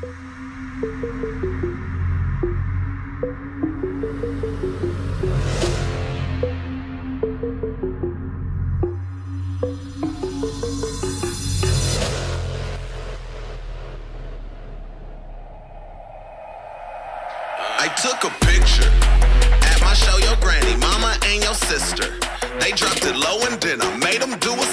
I took a picture at my show, your granny, mama, and your sister. They dropped it low and then I made them do a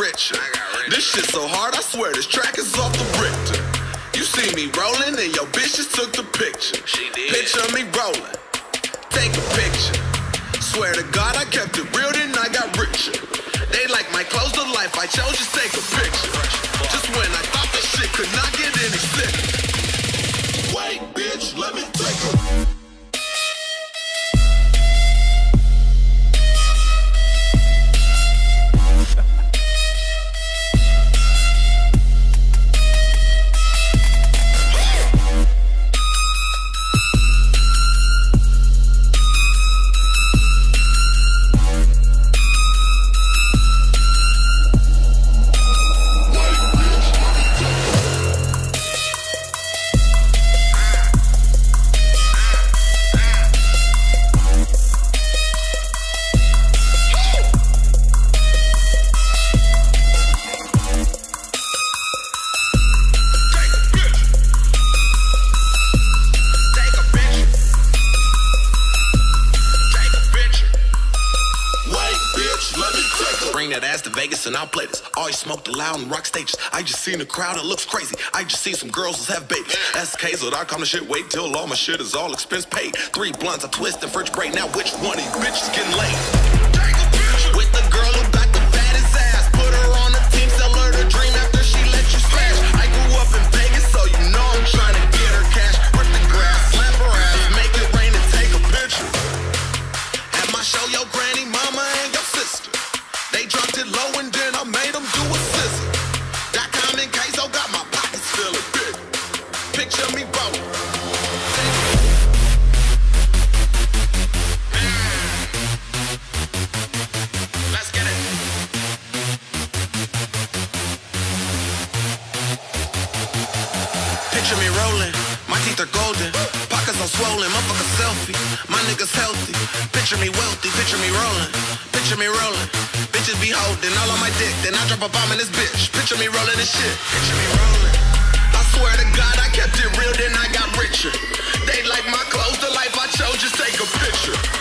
then I got richer. This shit so hard, I swear this track is off the Richter. You see me rolling, and your bitch just took the picture. Picture me rolling. Take a picture. Swear to God, I kept it real, then I got richer. They like my clothes to life, I chose just take a picture. Just when I thought this shit could not get any sicker. Bring that ass to Vegas and I'll play this. Always smoked it loud in rock stages. I just seen a crowd that looks crazy. I just see some girls that have babies. SKs.com the shit. Wait till all my shit is all expense paid. Three blunts, I twist and French great. Now which one of you bitches getting laid? Picture me rolling. My teeth are golden, pockets are swollen, motherfucker selfie. My niggas healthy, picture me wealthy, picture me rolling, picture me rolling. Bitches be holding all on my dick, then I drop a bomb in this bitch. Picture me rolling this shit, picture me rolling. Swear to God, I kept it real, then I got richer. They like my clothes, the life I chose, just take a picture.